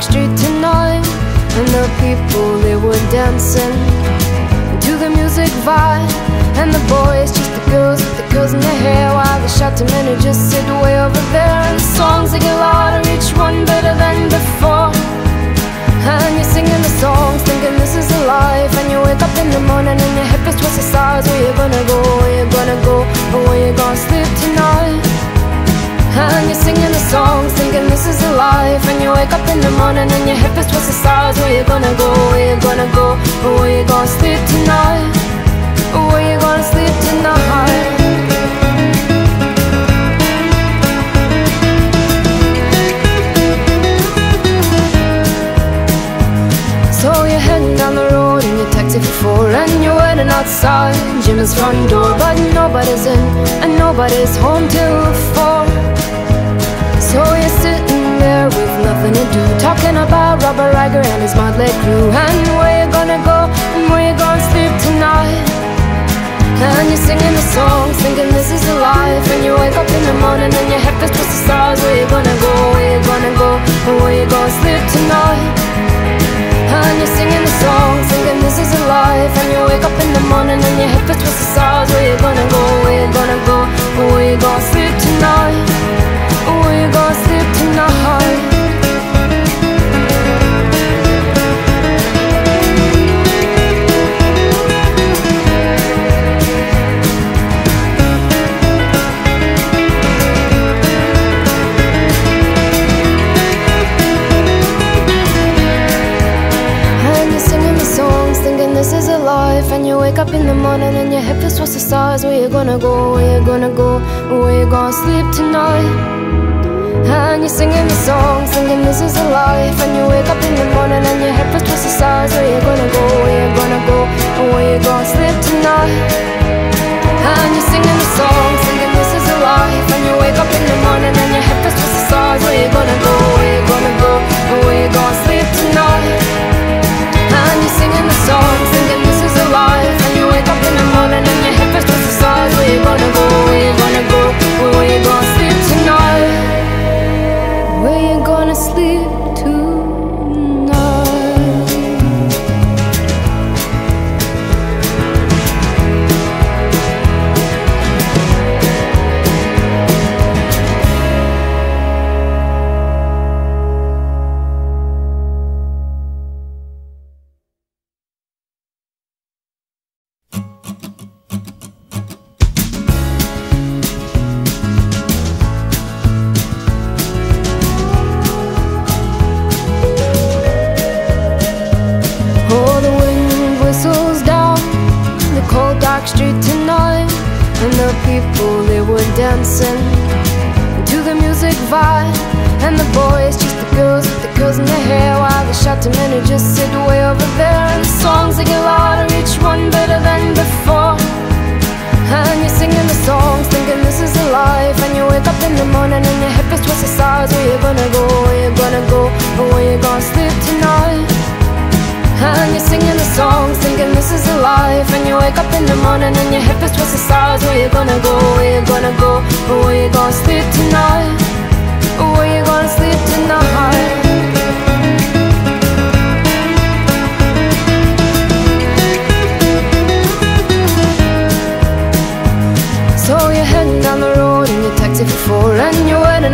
dark street tonight And the people, they were dancing To the music vibe And the boys, just the girls with the girls in their hair While the shouting men who just sit way over there And the songs, they get louder, life And you wake up in the morning and your hip is twisted sides Where you gonna go, where you gonna go, where you gonna sleep tonight? Where you gonna sleep tonight? So you're heading down the road in your taxi for four And you're waiting outside. Jim's front door But nobody's in and nobody's home till four and you're singing the songs, thinking this is a life. And you wake up in the morning and your head feels just the stars. Where you gonna go, where you gonna go, and where you gonna sleep And you wake up in the morning and your head feels towards the stars. Where you gonna go, where you gonna go, where you gonna sleep tonight? And you're singing the song, singing this is a life. And you wake up in the morning and your head feels the Where you gonna go, where you gonna go, where you gonna sleep tonight? And you're singing the songs, thinking this is a life. And you wake up in the morning and your head feels the stars. Where you gonna go, where you gonna go, where you gonna sleep tonight? And you're singing the songs, the people, they were dancing to the music vibe. And the boys, just the girls with the girls in their hair While the shouting men who just sit way over there. And the songs, they get louder, each one better than before. And you're singing the songs, thinking this is a life. And you wake up in the morning and your head feels twisted sides Where you gonna go, where you gonna go, or where you gonna sleep tonight? And you're singing the songs, thinking this is a life. And you wake up in the morning and your head feels twisted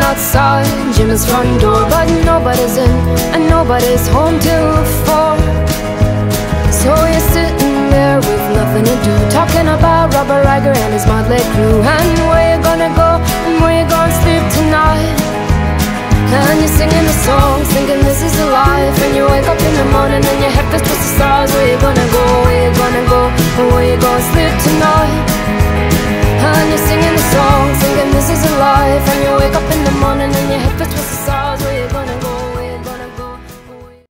outside. Jim's front door But nobody's in and nobody's home till four. So you're sitting there with nothing to do Talking about Robert Riger and his motley crew. And where you gonna go? And where you gonna sleep tonight? And you're singing the songs, thinking this is a life. And you wake up in the morning and your head feels twisted stars. Where you gonna go, where you gonna go, or where you gonna sleep